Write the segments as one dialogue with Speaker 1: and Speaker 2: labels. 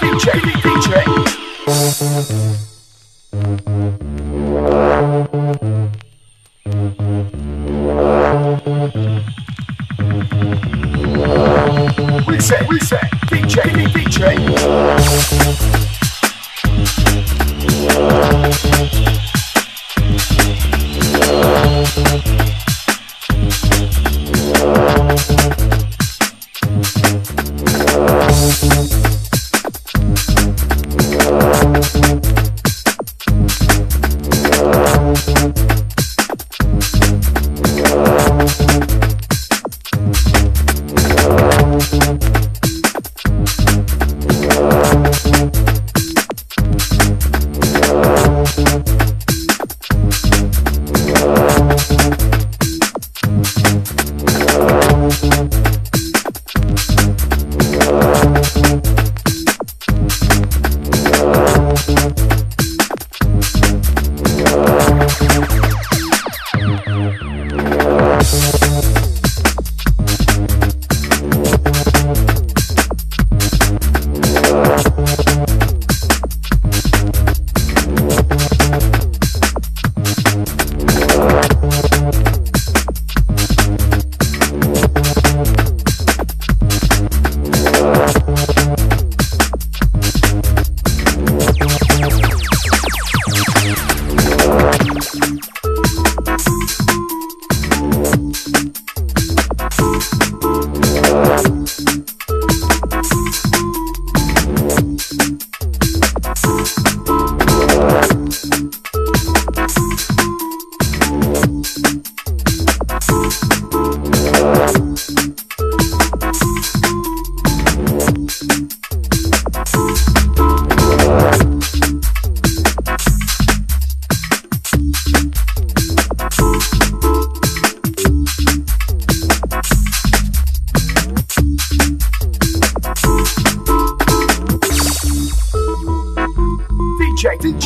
Speaker 1: DJ, DJ. Reset, reset.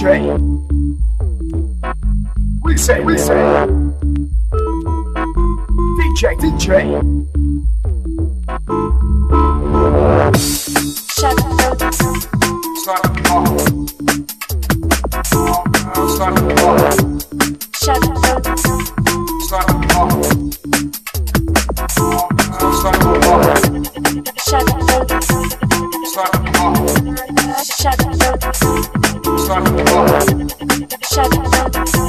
Speaker 1: DJ, DJ. Reset, reset. DJ, DJ.
Speaker 2: Shut up.
Speaker 1: Start the ball. Start the ball.
Speaker 2: Shut up.
Speaker 1: Start the ball. Start the ball.
Speaker 2: Shut up.
Speaker 1: Start the ball.
Speaker 2: Shut Shut up.